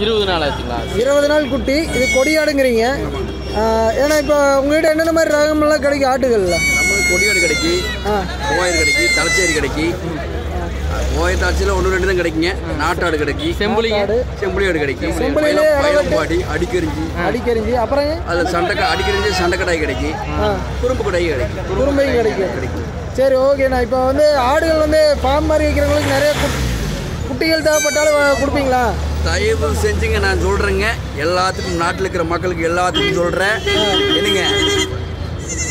இருபது நாள் ஆச்சுங்களா? இருபது நாள் குட்டி. இது கொடியாடுங்கிறீங்க. ஏன்னா இப்போ உங்ககிட்ட என்னென்ன மாதிரி ரகமெல்லாம் கிடைக்கும் ஆட்டுகள்ல? நம்மளுக்கு கொடியாடு கிடைக்கி கோயில் கிடைக்கி தலைச்சேரி கிடைக்கி. கோயில் தாச்சியில் ஒன்று ரெண்டு தான் கிடைக்குங்க. நாட்டாடு கிடைக்கி. செம்புலிங்க? ஆடு செம்புலியாடு கிடைக்கும் செம்புலியிலே பயிலம்பாடி அடிக்கரிஞ்சி அடிக்கரிஞ்சி அப்புறம் அதில் சண்டை அடிக்கரிஞ்சி சண்டைக்கடாய் கிடைக்கி. ஆ. குறும்பு கடாய் கிடைக்கும் குறும்பையும் கிடைக்கும். சரி ஓகேண்ணா இப்போ வந்து ஆடுகள் வந்து ஃபார்ம் மாதிரி வைக்கிறவங்களுக்கு நிறைய குட்- குட்டிகள் தேவைப்பட்டாலும் கொடுப்பீங்களா? தயவு செஞ்சுங்க நான் சொல்கிறேங்க எல்லாத்துக்கும் நாட்டில் இருக்கிற மக்களுக்கு எல்லாத்துக்கும் சொல்கிறேன் என்னங்க?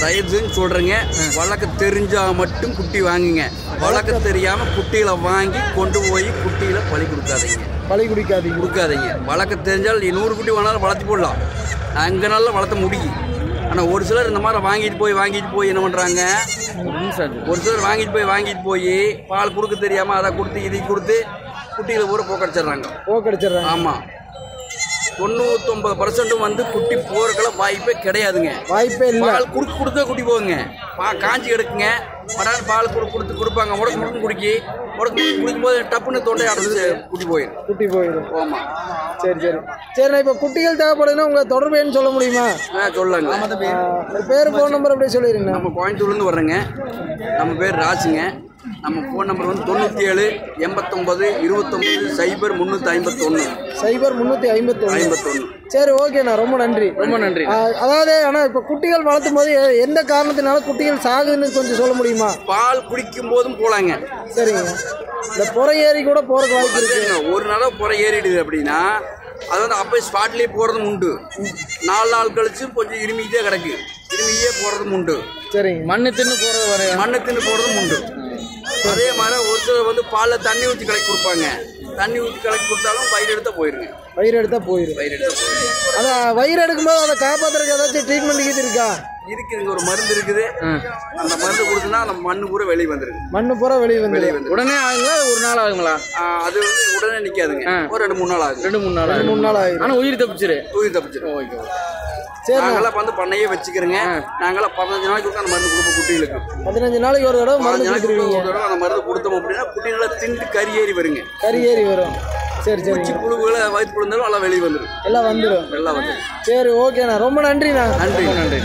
தயவு செஞ்சு சொல்கிறேங்க வழக்க தெரிஞ்சால் மட்டும் குட்டி வாங்குங்க. வழக்க தெரியாமல் குட்டிகளை வாங்கி கொண்டு போய் குட்டியில் பழி கொடுக்காதீங்க. பழி குடிக்காதீங்க. கொடுக்காதீங்க. வளர்க்க தெரிஞ்சால் நூறு குட்டி வேணாலும் வளர்த்தி போடலாம். அங்கே நல்லா வளர்த்த முடியும். ஆனால் ஒரு சிலர் இந்த மாதிரி வாங்கிட்டு போய் வாங்கிட்டு போய் என்ன பண்ணுறாங்க ஒரு சிலர் வாங்கிட்டு போய் வாங்கிட்டு போய் பால் கொடுக்க தெரியாமல் அதை கொடுத்து இதை கொடுத்து குட்டிகளை பூரா போக்கடிச்சிடுறாங்க. போக்கடிச்சிடுறாங்க. ஆமாம் தொண்ணூத்தொம்பது பர்சன்ட்டும் வந்து குட்டி போறதுக்கெல்லாம் வாய்ப்பே கிடையாதுங்க. வாய்ப்பே இல்லை. பால் குடுக்க கொடுத்தா குட்டி போகுங்க. பா காஞ்சி எடுக்குங்க. மடான் பால் கொடு கொடுத்து கொடுப்பாங்க. முடக்கு முடக்கு குடிக்கி முடக்கு குடிக்கும் போது டப்புன்னு தொண்டை அடைச்சு குட்டி போயிடும். குட்டி போயிடும். ஆமாம் சரி சரி. சரிண்ணா இப்போ குட்டிகள் தேவைப்படுதுன்னா உங்கள் தொடர்பு எண் சொல்ல முடியுமா? ஆ சொல்லலாங்க. பேர் ஃபோன் நம்பர் அப்படியே சொல்லிடுங்கண்ணா நம்ம கோயம்புத்தூர்லேருந்து வர்றேங்க. நம்ம பேர் ராஜுங்க. நம்ம ஃபோன் நம்பர் வந்து தொண்ணூற்றி ஏழு எண்பத்தொம்பது இருபத்தொம்பது சைபர் முந்நூற்றி ஐம்பத்தொன்று சைபர் முந்நூற்றி ஐம்பத்தொன்று ஐம்பத்தொன்று சரி ஓகேண்ணா ரொம்ப நன்றி. ரொம்ப நன்றி. அதாவது ஆனால் இப்போ குட்டிகள் வளர்த்தும் போது எந்த காரணத்தினால குட்டிகள் சாகுதுன்னு கொஞ்சம் சொல்ல முடியுமா? பால் குடிக்கும் போதும் போலாங்க. சரிங்க. இந்த புற ஏறி கூட போறதுக்கு வாய்ப்பு இருக்கு. சரிங்க, ஒரு நாளாக புற ஏறிடுது அப்படின்னா அது வந்து அப்போ ஸ்பாட்லேயே போகிறதும் உண்டு. நாலு நாள் கழிச்சு கொஞ்சம் இருமிக்கிட்டே கிடக்கு. இருமிக்கிட்டே போகிறதும் உண்டு. சரிங்க. மண்ணு தின்னு போறது வர மண்ணை தின்னு போகிறதும் உண்டு. அதே மாதிரி ஒரு சிலர் வந்து பாலில் தண்ணி ஊற்றி கலக்கி கொடுப்பாங்க. தண்ணி ஊற்றி கலக்கி கொடுத்தாலும் வயிறு எடுத்தால் போயிருங்க. வயிறு எடுத்தா போயிடும் வயிறு எடுத்தால் போயிடும் அதான் வயிறு எடுக்கும்போது அதை காப்பாத்துறதுக்கு ஏதாச்சும் ட்ரீட்மெண்ட் இது இருக்கா? இருக்குதுங்க ஒரு மருந்து இருக்குது. அந்த மருந்து கொடுத்தனா அந்த மண்ணு பூரா வெளியே வந்துருது. மண்ணு பூரா வெளியே வந்து வெளியே வந்துருது. உடனே ஆகுங்களா ஒரு நாள் ஆகுங்களா? அது வந்து உடனே நிற்காதுங்க ஒரு ரெண்டு மூணு நாள் ஆகுது. ரெண்டு மூணு நாள் ஆகும் மூணு நாள் ஆயிடும் ஆனா உயிர் தப்பிச்சிரு தூக்கி தப்பிச்சிடும் சரி. நாங்களாம் வந்து பண்ணையே வச்சுக்கிறோங்க. நாங்களாம் பதினஞ்சு நாளைக்கு அந்த மருந்து கொடுப்போம் குட்டிகளுக்கு. பதினஞ்சு நாளைக்கு ஒரு தடவை மருந்து ஒரு தடவை அந்த மருந்து கொடுத்தோம் அப்படின்னா குட்டி நல்லா திண்டு கறி ஏறி வருங்க. கறி ஏறி வரும். சரி சரி. புழுவுகளை வயிற்று புழுந்தாலும் எல்லாம் வெளியே வந்துடும் எல்லாம் வந்துடும் எல்லாம் வந்துடும் சரி ஓகேண்ணா. ரொம்ப நன்றிண்ணா. நன்றி. நன்றி